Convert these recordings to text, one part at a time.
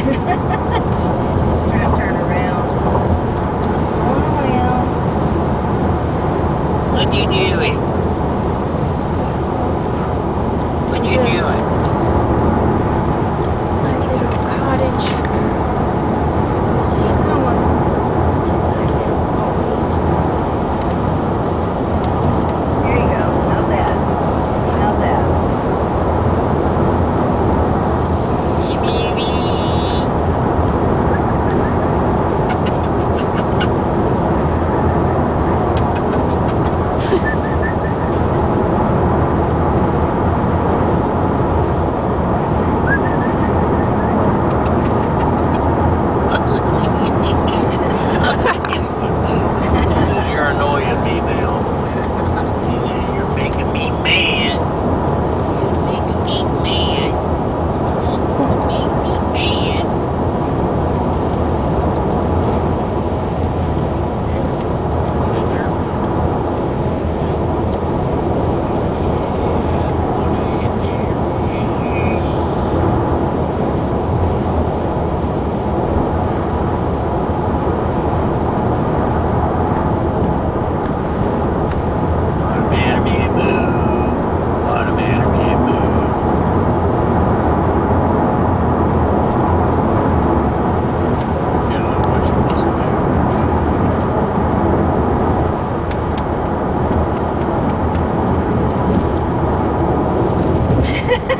too much.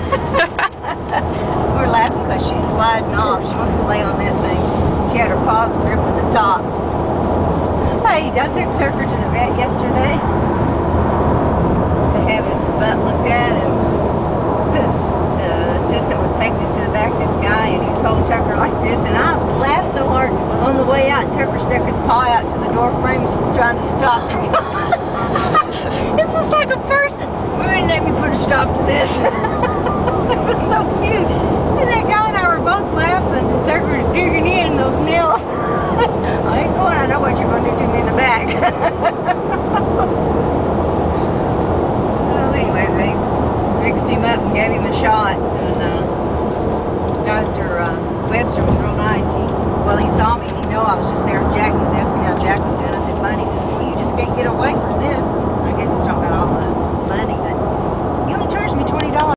We're laughing because she's sliding off. She wants to lay on that thing. She had her paws gripping the top. Hey, I took, took her to the vet yesterday to have his butt looked at, and the, assistant was taking him to the back of this guy, and he was holding Tucker like this, and I laughed so hard on the way out, Tucker stuck his paw out to the door frame trying to stop this is like a person. We didn't let me put a stop to this. it was so cute. And that guy and I were both laughing. Tucker was digging in those nails. I ain't going. I know what you're going to do to me in the back. so anyway, they fixed him up and gave him a shot. And uh, Dr. Uh, Webster was real nice. He, well, he saw me and he knew I was just there. Jack was asking how Jack was doing. I said, "Buddy, well, you